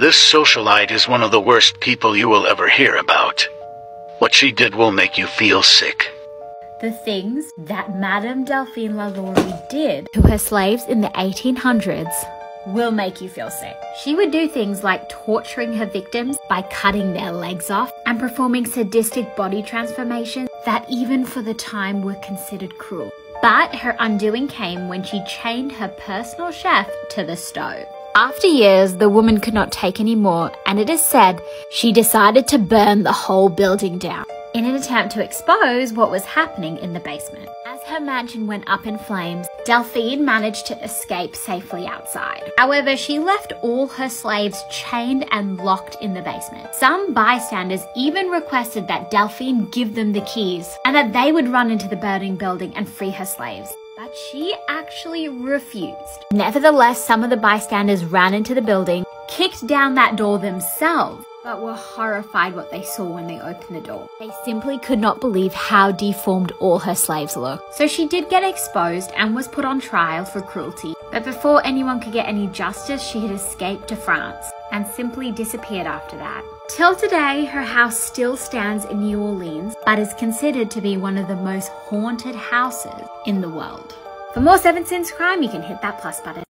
This socialite is one of the worst people you will ever hear about. What she did will make you feel sick. The things that Madame Delphine LaLaurie did to her slaves in the 1800s will make you feel sick. She would do things like torturing her victims by cutting their legs off and performing sadistic body transformations that even for the time were considered cruel. But her undoing came when she chained her personal chef to the stove. After years, the woman could not take any more, and it is said she decided to burn the whole building down in an attempt to expose what was happening in the basement. As her mansion went up in flames, Delphine managed to escape safely outside. However, she left all her slaves chained and locked in the basement. Some bystanders even requested that Delphine give them the keys and that they would run into the burning building and free her slaves but she actually refused. Nevertheless, some of the bystanders ran into the building, kicked down that door themselves, but were horrified what they saw when they opened the door. They simply could not believe how deformed all her slaves looked. So she did get exposed and was put on trial for cruelty. But before anyone could get any justice, she had escaped to France and simply disappeared after that. Till today, her house still stands in New Orleans, but is considered to be one of the most haunted houses in the world. For more 7 Sins Crime, you can hit that plus button.